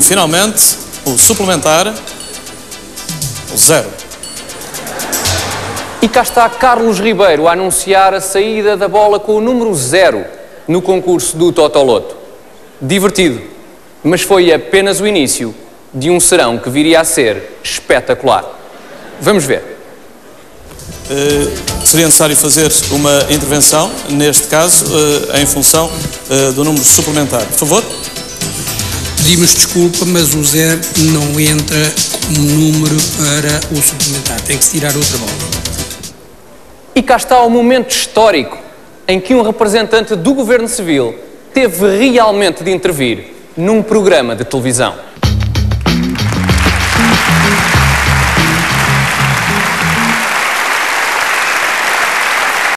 finalmente, o suplementar, o zero. E cá está Carlos Ribeiro a anunciar a saída da bola com o número zero no concurso do Totoloto. Divertido, mas foi apenas o início de um serão que viria a ser espetacular. Vamos ver. Uh, seria necessário fazer uma intervenção, neste caso, uh, em função uh, do número suplementar. Por favor. Pedimos desculpa, mas o zero não entra como número para o suplementar. Tem que se tirar outra bola. E cá está o momento histórico em que um representante do governo civil teve realmente de intervir num programa de televisão.